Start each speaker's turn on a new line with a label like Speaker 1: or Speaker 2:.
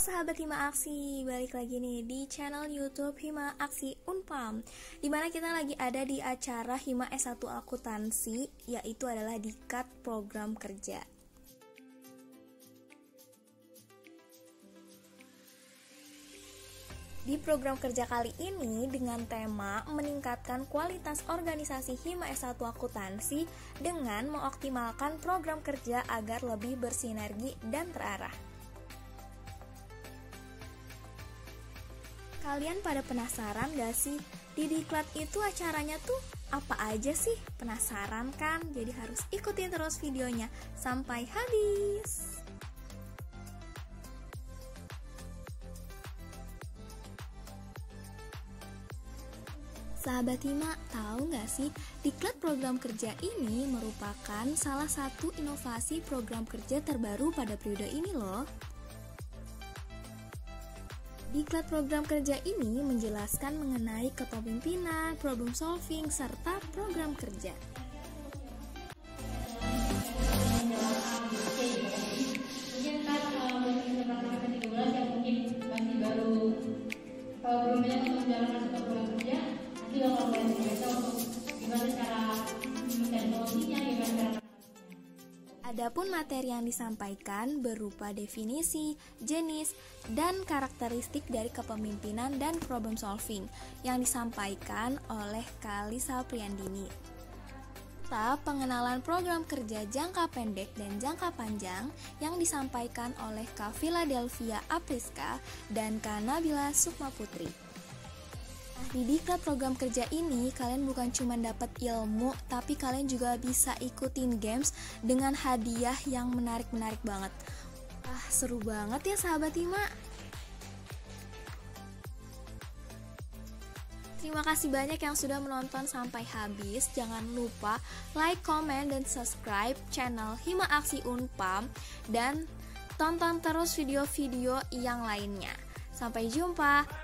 Speaker 1: sahabat Hima Aksi, balik lagi nih di channel YouTube Hima Aksi Unpam Di mana kita lagi ada di acara Hima S1 Akuntansi Yaitu adalah di cut program kerja Di program kerja kali ini dengan tema meningkatkan kualitas organisasi Hima S1 Akuntansi dengan mengoptimalkan program kerja agar lebih bersinergi dan terarah. Kalian pada penasaran gak sih? Di Diklat itu acaranya tuh apa aja sih? Penasaran kan? Jadi harus ikutin terus videonya sampai habis. Sahabat Hima, tahu nggak sih, Diklat program kerja ini merupakan salah satu inovasi program kerja terbaru pada periode ini loh. Diklat program kerja ini menjelaskan mengenai kepemimpinan, problem solving, serta program kerja. Adapun materi yang disampaikan berupa definisi, jenis, dan karakteristik dari kepemimpinan dan problem solving yang disampaikan oleh Kalisa Priandini. Serta pengenalan program kerja jangka pendek dan jangka panjang yang disampaikan oleh Kak Philadelphia Apriska dan Kak Nabila Sukma Putri. Di diklat program kerja ini kalian bukan cuma dapat ilmu, tapi kalian juga bisa ikutin games dengan hadiah yang menarik-menarik banget. Ah, seru banget ya sahabat Hima. Terima kasih banyak yang sudah menonton sampai habis. Jangan lupa like, comment, dan subscribe channel Hima Aksi Unpam dan tonton terus video-video yang lainnya. Sampai jumpa.